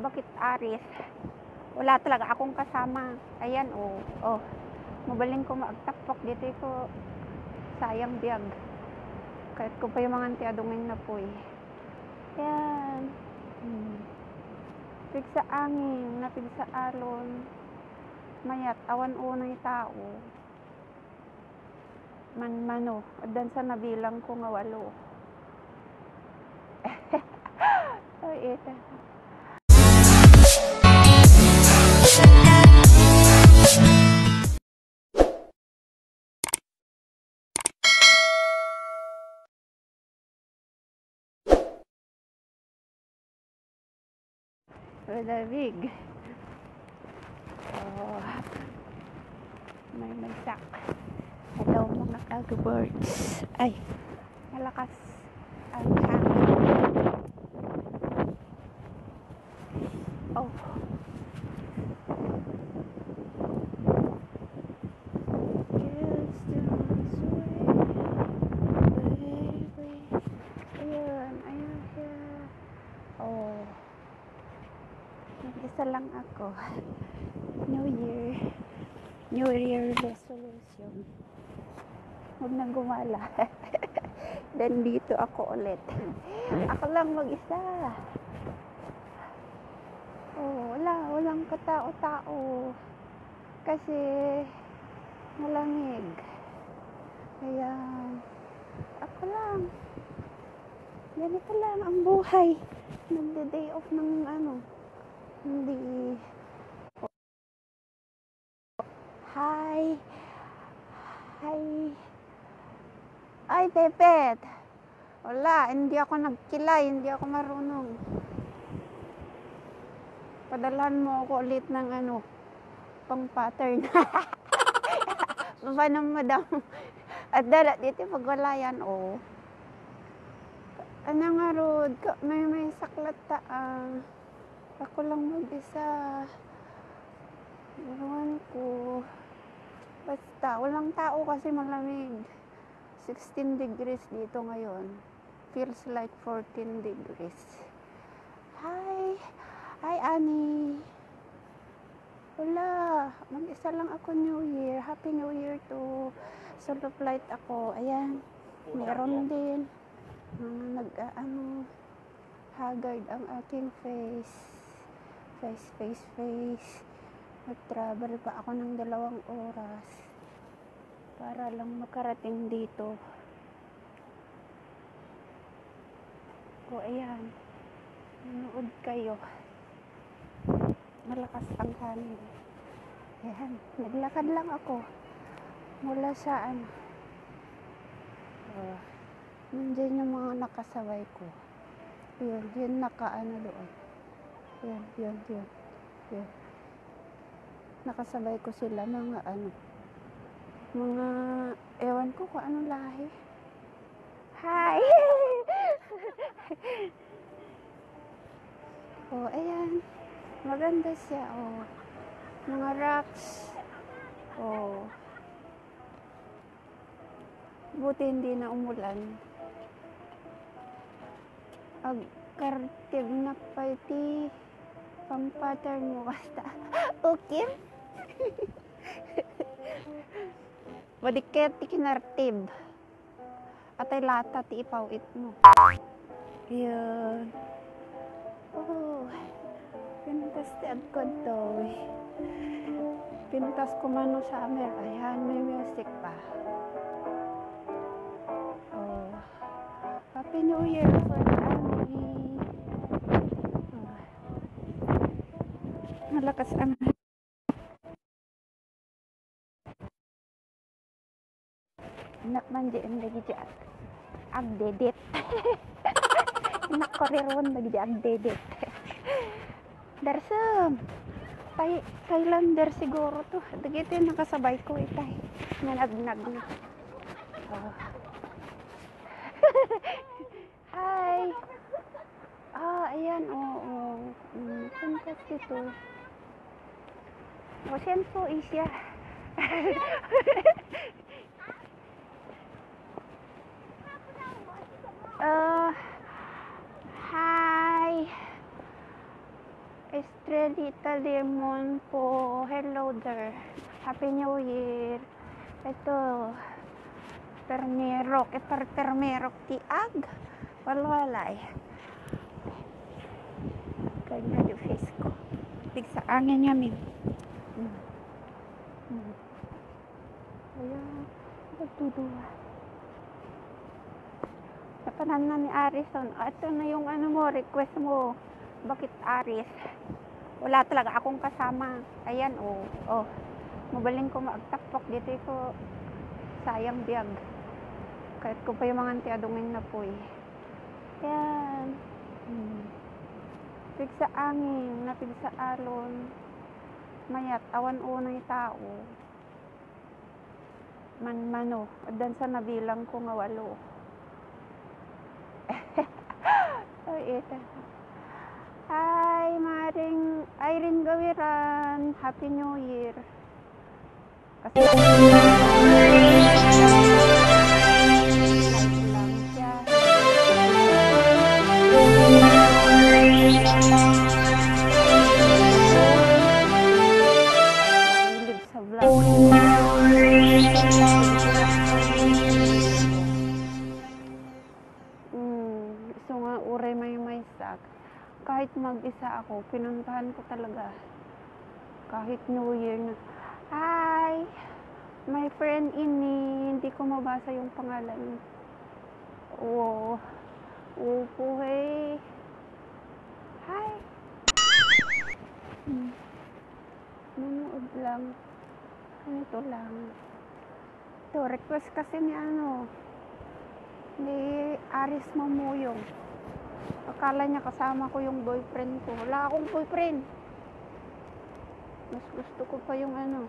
bakit Aris? Wala talaga akong kasama. Ayan, oh. Oh. Mabaling ko maagtakpak dito ko. Sayang biyag. Kahit ko pa yung mga antiyadungin na po eh. Ayan. Hmm. Pig sa angin, napig sa alon. Mayat, awan unay tao. Man-mano. Adan sa nabilang ko nga walo. Ay, ito. Dalig. Oh. May magsak. Hello mga kagabirds. Ay, malakas ang hangin. Oh. Just Ayan, ayan siya. Oh. Nag-isa lang ako. New Year. New Year resolution. Huwag na gumala. Then dito ako ulit. Ako lang mag-isa. Oh, wala. Walang katao-tao. Kasi malamig. Kaya ako lang. Ganito lang ang buhay. Nagde-day off ng ano. Hindi. Hi. Hi. Ay, Pepet. Wala, hindi ako nagkilay, hindi ako marunong. Padalhan mo ako ulit ng ano, pang pattern. Baba ng madam. At dala dito pag wala yan, oh. Ano nga? Ka- May may saklat ta. ah. Ako lang mag-isa. Ko. Basta, walang tao kasi malamig. 16 degrees dito ngayon. Feels like 14 degrees. Hi! Hi, Annie! Wala. Mag-isa lang ako New Year. Happy New Year to solo flight ako. Ayan. Meron din. Mga nag, ah, ano, haggard ang aking face. Face, face, face. Nag-travel pa ako ng dalawang oras para lang makarating dito. O, ayan. Nanood kayo. Malakas ang hangin. Ayan. Naglakad lang ako. Mula sa ano. Oh, nandiyan yung mga nakasaway ko. Yun, yun nakaano doon. Yun, yun, yun. Yun. Nakasabay ko sila mga ano. Mga, ewan ko kung anong lahi. Hi! oh, ayan. Maganda siya, oh. Mga rocks. Oh. Buti hindi na umulan. Ag kartib na party pampattern mo basta. Okay? Badiket ti kinartib. Atay lata ti ipawit mo. Yun. Oh. Pintas ti agkod to. Pintas ko mano sa amer. Ayan, may music pa. Oh. Happy New Year for Annie. Oh. Malakas ang Anak man di ang lagi di ag agdedit. Anak ko rin lagi di agdedit. Darsam. Kay Thailander siguro to. Dagito yung nakasabay ko itay. Nanag-nag na. Oh. Hi. Ah, ayan, oo. Oh, oh. Mm, fantastic to. O, siyan po, isya. Uh, hi. Estrelita Lemon po. Hello there. Happy New Year. Ito. Termerok. E per termerok ti ag. Walwalay. Kanya di face ko. Big sa angin niya min. Mm. Mm. Ayan. Nagtuduwa. Napanan na ni Arison. Ito na yung ano mo, request mo. Bakit Aris? Wala talaga akong kasama. Ayan, oh. Oh. Mabaling ko maagtakpak dito ko. Sayang biyag. Kahit ko pa yung mga antiadungin na po eh. Ayan. Hmm. Pig sa angin, napig sa alon. Mayat, awan unay tao. Man mano, dan sa nabilang ko nga walo. Ito. Hi, Maring Irene Gawiran. Happy New Year. Kasi Kahit mag-isa ako, pinuntahan ko talaga. Kahit New Year na. Hi! My friend ini, hindi ko mabasa yung pangalan. Oo. Upo, hey. Hi! Hmm. Lang. Ganito lang. Ito, request kasi ni ano, ni Aris Mamuyong. Akala niya kasama ko yung boyfriend ko. Wala akong boyfriend. Mas gusto ko pa yung ano.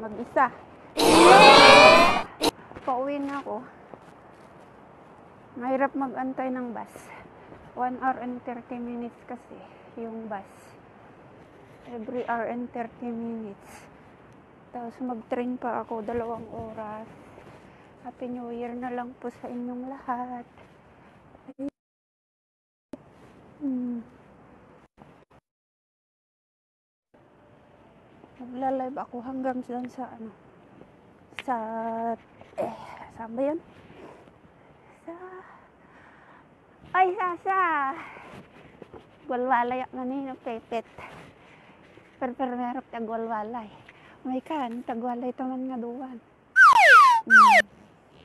Mag-isa. Pauwi na ako. Mahirap mag-antay ng bus. 1 hour and 30 minutes kasi yung bus. Every hour and 30 minutes. Tapos mag-train pa ako dalawang oras. Happy New Year na lang po sa inyong lahat. Hmm. Nagla-live ako hanggang dyan sa ano sa eh saan ba yun? Sa ay sa sa Gwalwalay na nino pepet. Perpermerok ta gwalwalay. May kan tagwalay taman nga duwan. Hmm.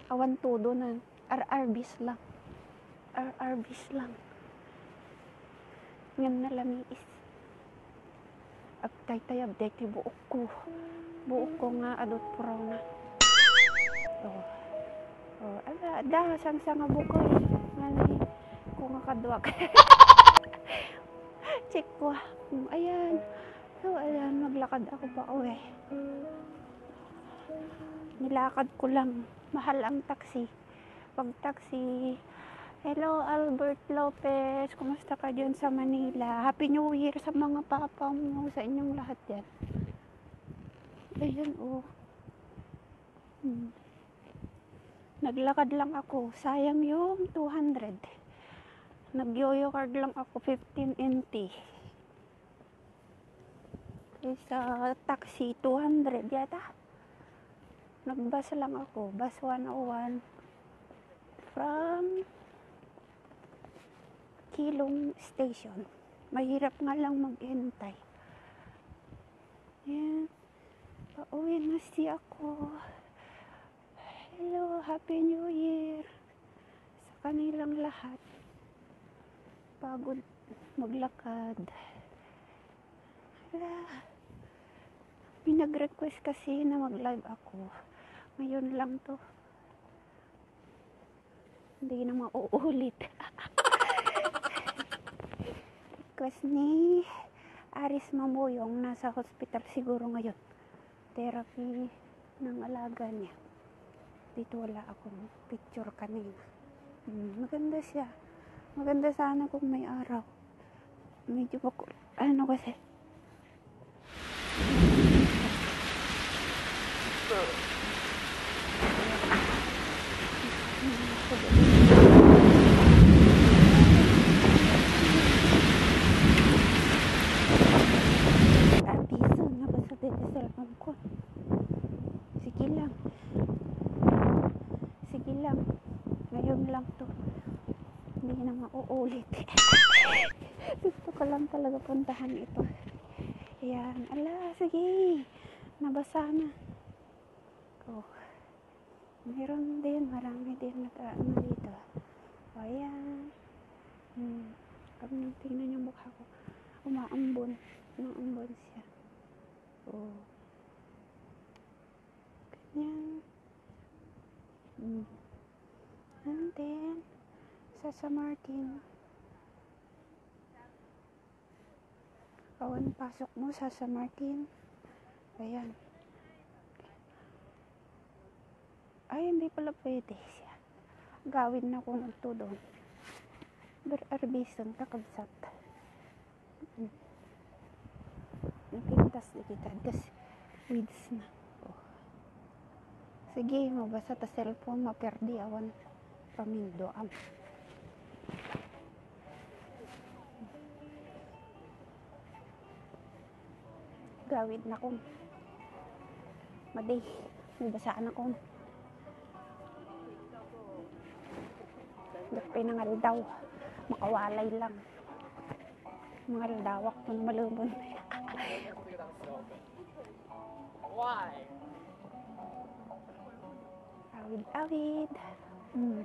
Awan todo na. RRBs lang. RRBs lang. Ngam na lamiis. Agtay tay update ti buok ko. Buok ko nga adot pro na. Oh. Oh, ala, da sang nga bukoy. Ngani ko nga kadwak. Check ko. Hmm, Ayan. So, ayan, maglakad ako pa uwi. Nilakad ko lang. Mahal ang taxi. Pag taxi, Hello, Albert Lopez. Kumusta ka dyan sa Manila? Happy New Year sa mga papa mo, sa inyong lahat yan. Ayan, oh. Hmm. Naglakad lang ako. Sayang yung 200. Nag-yoyo card lang ako 15 NT. Eh, sa taxi 200 yata. Nagbus lang ako. Bus 101 from Kilong Station. Mahirap nga lang maghintay. Yan. Pauwi na si ako. Hello, Happy New Year. Sa kanilang lahat. Pagod maglakad. Hala. May nag-request kasi na mag-live ako. Ngayon lang to. Hindi na mauulit. request ni Aris Mamoyong nasa hospital siguro ngayon. Therapy ng alaga niya. Dito wala akong picture kanina. Hmm, maganda siya. Maganda sana kung may araw. Medyo bako, ano kasi. Atisan nga ba sa titisalpan ko? Sige lang. Sige lang. Lang to. Hindi na mauulit. Gusto ko lang talaga puntahan ito. Ayan. Ala, sige. Nabasa na. Oh. Meron din. Marami din nag-ano dito. O, ayan. Hmm. Kami tingnan yung mukha ko. Umaambon. Umaambon siya. Oh. Ganyan. Hmm. And then, sa San Martin. Kawan pasok mo sa San Martin. Ayan. Ay, hindi pala pwede siya. Gawin na ko nagto doon. Berarbison kakabsat. Mm. Napintas di. Das weeds na. Oh. Sige, mabasa ta cellphone, maperdi awan pamindo am. Gawid na ko. Maday, mabasaan ako. Dapay nangal daw. Makawalay lang. Mga dawak ko na malubon. Why? Awid, awid. Hmm.